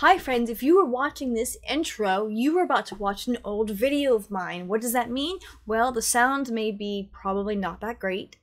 Hi friends, if you were watching this intro, you were about to watch an old video of mine. What does that mean? Well, the sound may be probably not that great,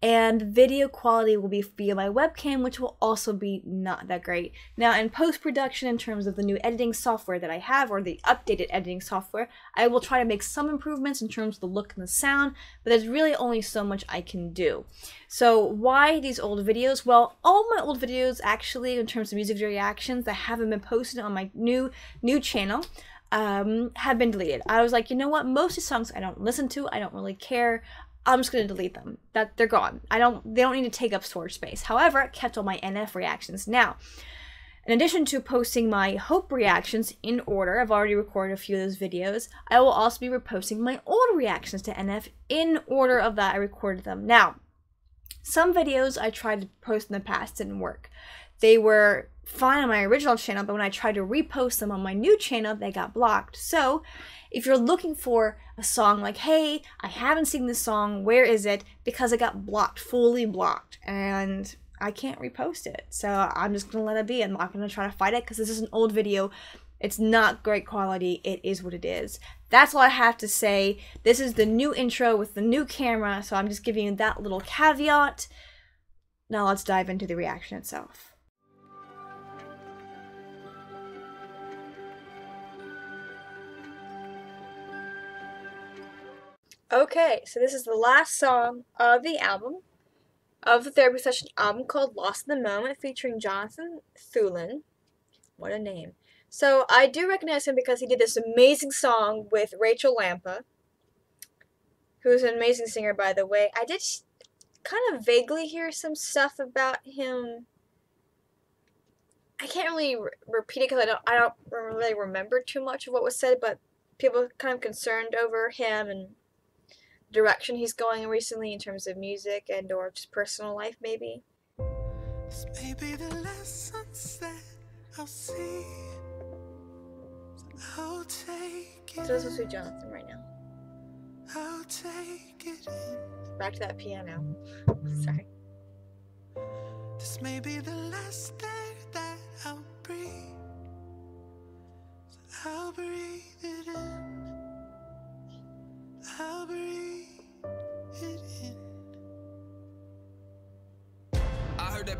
and video quality will be via my webcam, which will also be not that great. Now, in post production, in terms of the new editing software that I have, or the updated editing software, I will try to make some improvements in terms of the look and the sound, but there's really only so much I can do. So, why these old videos? Well, all my old videos, actually, in terms of music reactions that haven't been posted on my new new channel, um, have been deleted. I was like, you know what? Most of the songs I don't listen to. I don't really care. I'm just gonna delete them. That they're gone. I don't they don't need to take up storage space. However, I kept all my NF reactions. Now, in addition to posting my Hope reactions in order, I've already recorded a few of those videos. I will also be reposting my old reactions to NF in order of that I recorded them. Now, some videos I tried to post in the past didn't work. They were fine on my original channel, but when I tried to repost them on my new channel, they got blocked. So, if you're looking for a song like, hey, I haven't seen this song, where is it? Because it got blocked, fully blocked, and I can't repost it. So I'm just gonna let it be. I'm not gonna try to fight it because this is an old video. It's not great quality. It is what it is. That's all I have to say. This is the new intro with the new camera, so I'm just giving you that little caveat. Now let's dive into the reaction itself. Okay, so this is the last song of the album, of the therapy session album called Lost in the Moment, featuring Jonathan Thulin. What a name. So I do recognize him because he did this amazing song with Rachel Lampa, who's an amazing singer, by the way. I did kind of vaguely hear some stuff about him. I can't really re repeat it because I don't, I don't really remember too much of what was said, but people kind of concerned over him and direction he's going recently in terms of music and or just personal life maybe. This may be the last sunset I'll see. So I'll take it. So this is with Jonathan right now. I'll take it in. Back to that piano. Sorry. This may be the last day that I'll breathe. So I'll breathe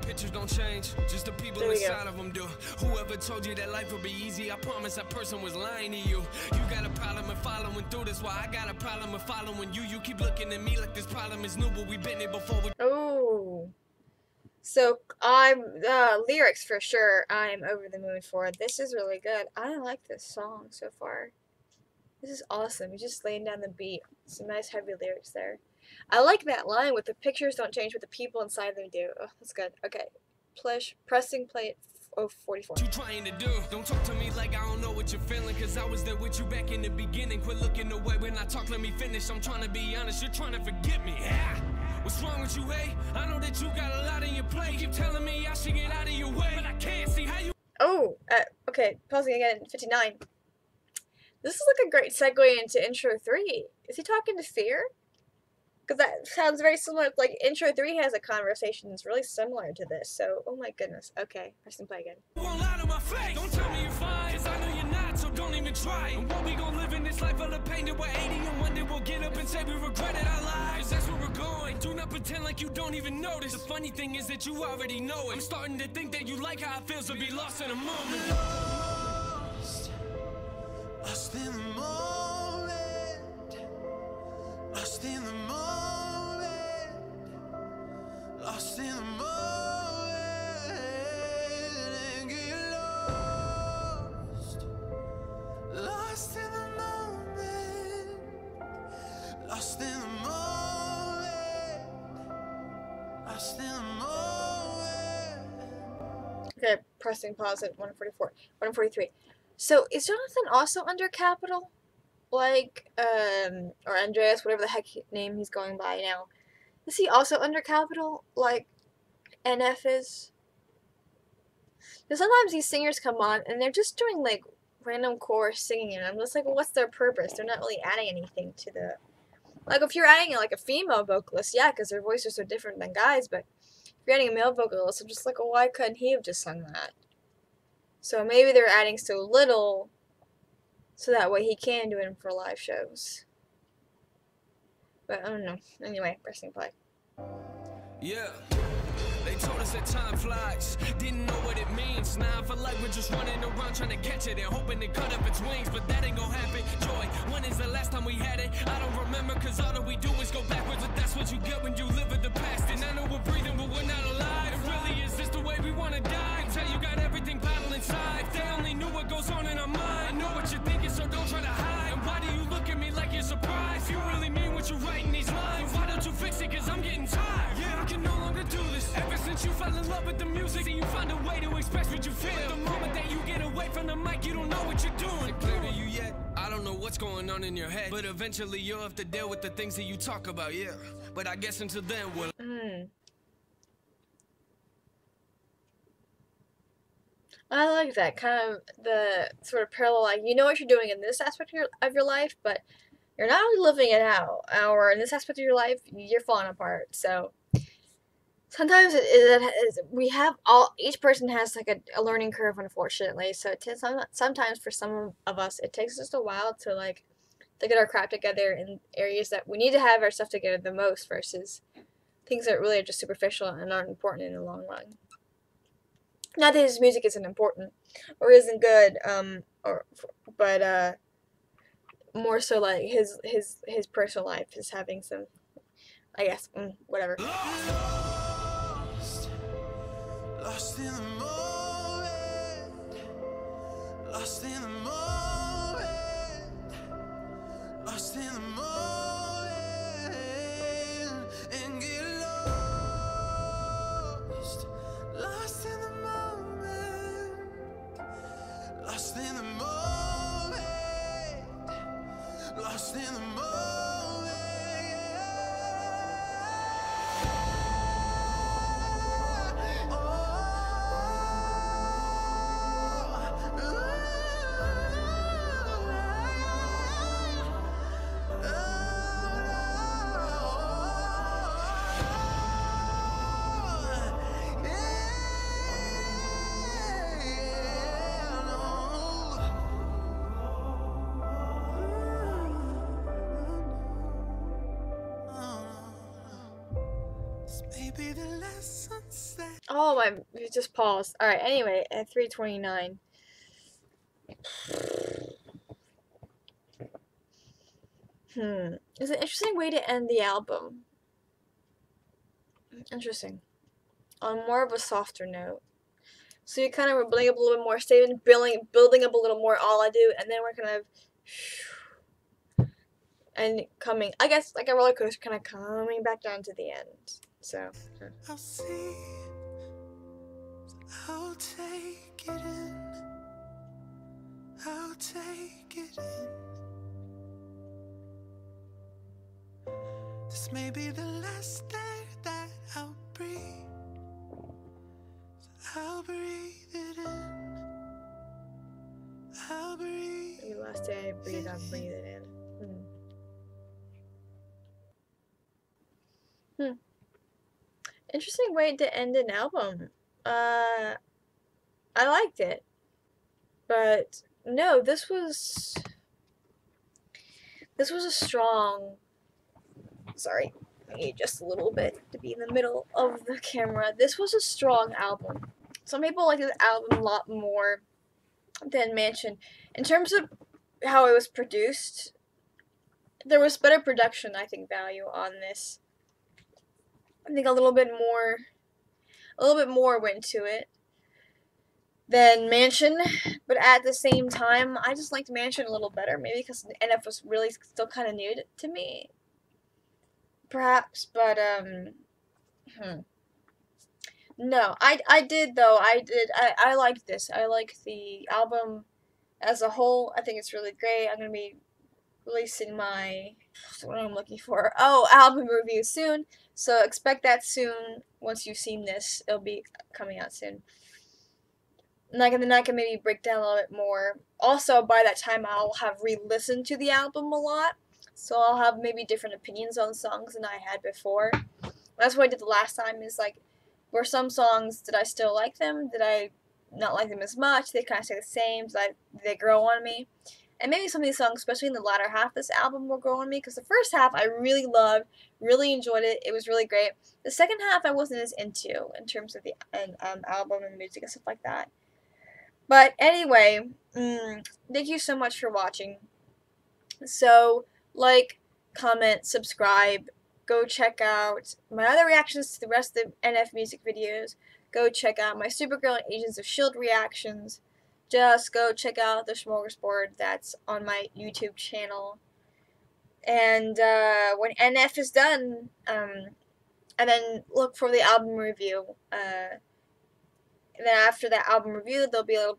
pictures don't change, just the people inside go. of them do. Whoever told you that life would be easy, I promise that person was lying to you. You got a problem with following through this, why I got a problem with following you. You keep looking at me like this problem is new, but we've been here before. We oh. So I'm uh, lyrics for sure. I'm over the moon for. This is really good. I like this song so far. This is awesome. You're just laying down the beat. Some nice heavy lyrics there. I like that line with the pictures don't change, but the people inside them do. Oh, that's good. Okay. Plush, pressing play Oh, 44. You trying to do? Don't talk to me like I don't know what you're feeling, cause I was there with you back in the beginning. Quit looking away when I talk, let me finish. I'm trying to be honest, you're trying to forget me. Yeah. What's wrong with you, hey? I know that you got a lot in your plate. You keep telling me I should get out of your way, but I can't see how you. Oh, uh, okay. Pausing again. 59. This is like a great segue into intro 3. Is he talking to Fear? Because that sounds very similar. Like, Intro 3 has a conversation that's really similar to this. So, oh my goodness. Okay, press and play again. Don't tell me you're fine, cause I know you're not, so don't even try. And what we gon' live in this life of the pain that we're 80 and one day we'll get up and say we regretted our lives. That's where we're going. Do not pretend like you don't even notice. The funny thing is that you already know it. I'm starting to think that you like how it feels to be lost in a moment. Lost, lost in the moment. Lost in the moment. Lost in the moment. Okay, pressing pause at 144. 143. So is Jonathan also under Capitol? Like, um, or Andreas, whatever the heck name he's going by now. Is he also under Capitol like NF is? Because sometimes these singers come on and they're just doing like random chorus singing and I'm just like, well, what's their purpose? They're not really adding anything to the. Like if you're adding like a female vocalist, yeah, because their voices are so different than guys, but if you're adding a male vocalist, I'm just like, well, why couldn't he have just sung that? So maybe they're adding so little so that way he can do it for live shows. But I don't know. Anyway, pressing play. Yeah. Told us that time flies, didn't know what it means. Now I feel like we're just running around trying to catch it and hoping to cut up its wings, but that ain't gonna happen. Joy, when is the last time we had it? I don't remember, cause all that we do is go backwards, but that's what you get when you live in the past. And I know we're breathing, but we're not alive. Really, is this the way we wanna die? Tell you got everything bottled inside. If they only knew what goes on in our mind. I know what you're thinking, so don't try to hide. And why do you look at me like you're surprised? You really mean what you're writing fix it? Cause I'm getting tired. Yeah, I can no longer do this. Ever since you fell in love with the music and you find a way to express what you feel. But the moment that you get away from the mic, you don't know what you're doing. Clear to you yet? I don't know what's going on in your head, but eventually you'll have to deal with the things that you talk about, yeah. But I guess until then, we'll. Mm. I like that kind of the sort of parallel. Like you know what you're doing in this aspect of your, of your life, but you're not only living it out. Or in this aspect of your life, you're falling apart. So sometimes it, it, we have all each person has like a, a learning curve unfortunately so it takes, sometimes for some of us it takes us a while to like to get our crap together in areas that we need to have our stuff together the most versus things that really are just superficial and aren't important in the long run not that his music isn't important or isn't good um or but uh more so like his his his personal life is having some i guess mm, whatever. Lost. Moment, lost in the moment, lost in the moment, lost in the moment. Oh my! You just paused. All right. Anyway, at three twenty nine. Hmm. It's an interesting way to end the album. Interesting. On more of a softer note. So you kind of building up a little bit more statement, building building up a little more all I do, and then we're kind of and coming I guess like a roller coaster kind of coming back down to the end. So I'll see take it in. I'll take it in. This may be the last day that I'll breathe. So I'll breathe it in. I'll breathe. The last day I breathe, I'll breathe it in. Hmm. Hmm. Interesting way to end an album. Uh, I liked it. But no, this was this was a strong sorry, I need just a little bit to be in the middle of the camera. This was a strong album. Some people like this album a lot more than Mansion. In terms of how it was produced, there was better production, I think, value on this. I think a little bit more a little bit more went to it than Mansion, but at the same time, I just liked Mansion a little better, maybe because NF was really still kind of new to me, perhaps, but, um, hmm. No, I, I did, though, I did, I, I liked this, I like the album as a whole, I think it's really great, I'm to be releasing my, what I'm looking for, oh, album review soon, so expect that soon. Once you've seen this, it'll be coming out soon. And, like, and then I can maybe break down a little bit more. Also, by that time, I'll have re-listened to the album a lot, so I'll have maybe different opinions on songs than I had before. That's what I did the last time. Is like, were some songs did I still like them? Did I not like them as much. They kind of stay the same, so I, they grow on me. And maybe some of these songs, especially in the latter half of this album, will grow on me because the first half I really loved, really enjoyed it. It was really great. The second half I wasn't as into in terms of the um, album and music and stuff like that. But anyway, mm, thank you so much for watching. So, like, comment, subscribe, go check out my other reactions to the rest of the NF music videos. Go check out my Supergirl and Agents of S.H.I.E.L.D. reactions just go check out the smorgasbord that's on my YouTube channel. And uh, when NF is done, um, and then look for the album review. Uh, and then after that album review, there'll be a little,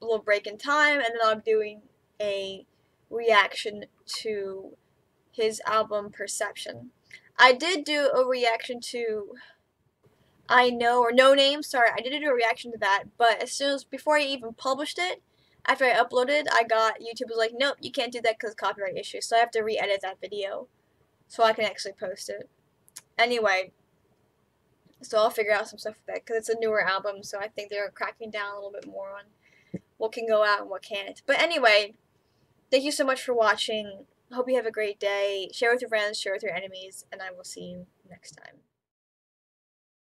little break in time, and then I'm doing a reaction to his album Perception. I did do a reaction to I know or no name. Sorry, I did do a reaction to that, but as soon as before I even published it, after I uploaded, I got YouTube was like, nope, you can't do that because copyright issues. So I have to re-edit that video so I can actually post it. Anyway, so I'll figure out some stuff with that because it's a newer album, so I think they're cracking down a little bit more on what can go out and what can't. But anyway, thank you so much for watching. Hope you have a great day. Share with your friends, share with your enemies, and I will see you next time.